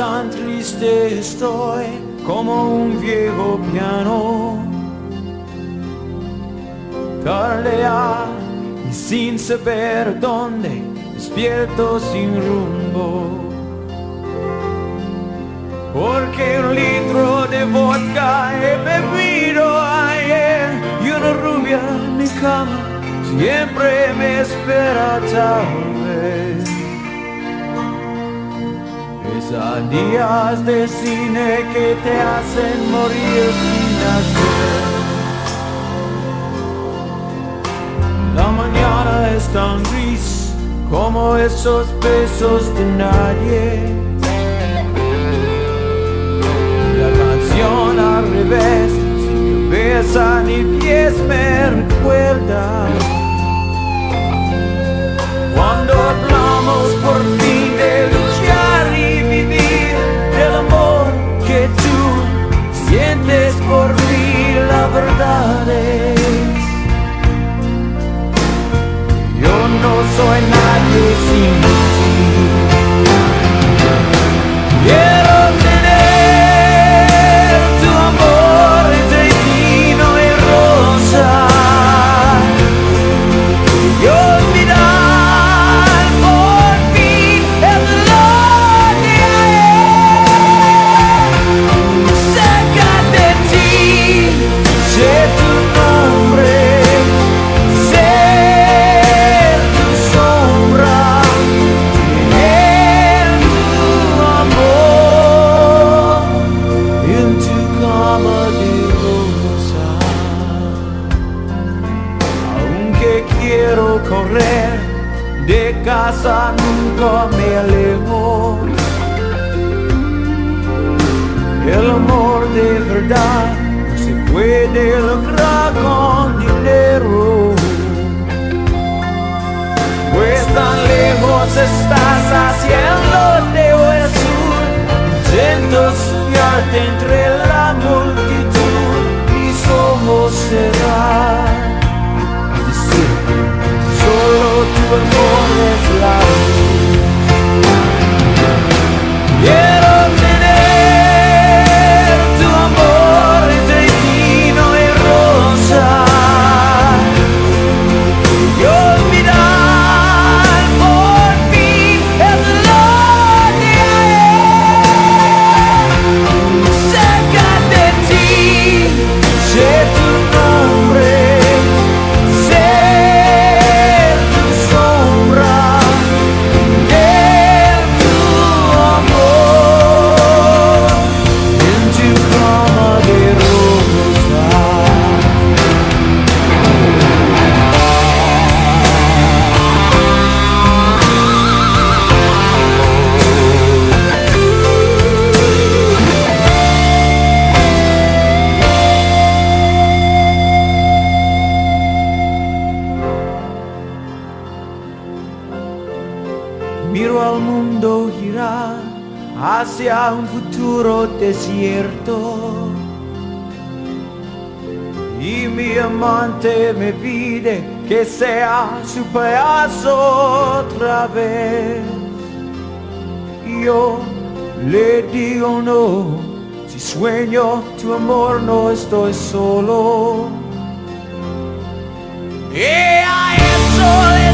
tan triste estoy como un viejo piano. Tardea y sin saber dónde, despierto sin rumbo. Porque un litro de vodka he bebido ayer y una rubia en mi cama siempre me espera Es a días de cine que te hacen morir sin hacer. La mañana es tan gris como esos besos de nadie. De casa, nunca me alejo. El amor de verdad no se puede lograr con dinero. Pues tan lejos estás haciéndote el sur. Intento soñarte entre Al mundo girar hacia un futuro desierto. Y mi amante me pide que sea su pedazo otra vez. Y yo le digo no, si sueño tu amor no estoy solo. Y a eso le